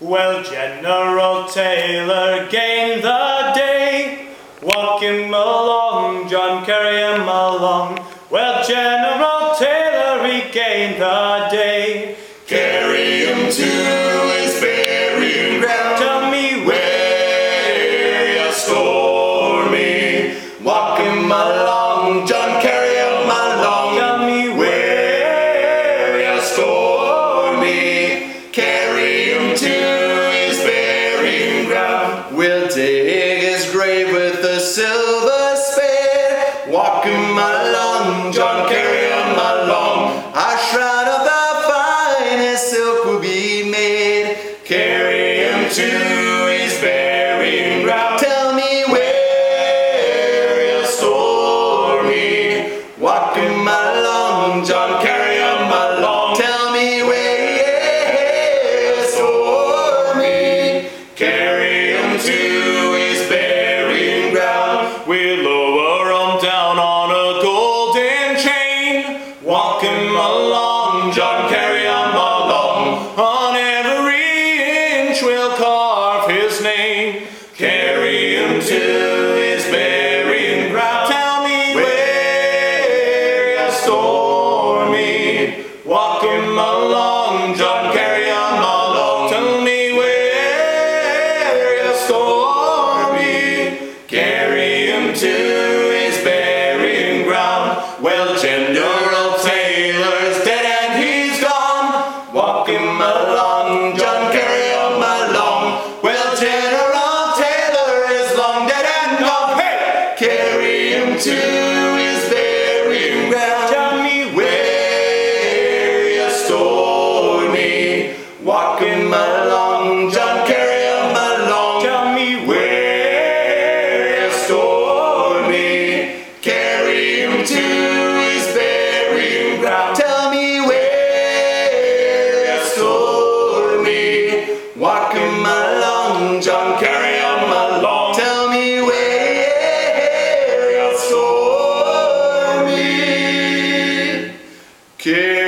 Well, General Taylor gained the day. Walk him along, John, carry him along. Well, General Taylor, he gained the day. Carry him to his burying ground. Tell me where you store me. Walk him along, John, We'll dig his grave with a silver spade. Walk him along, John, carry him along. Our shroud of the finest silk will be made. Carry him to his burying ground. Carry along. On every inch we'll carve his name. Carry him to his ground. Tell me where you store me. Walk him along, John, carry him along. Tell me where you store me. Carry him to him along, John, carry que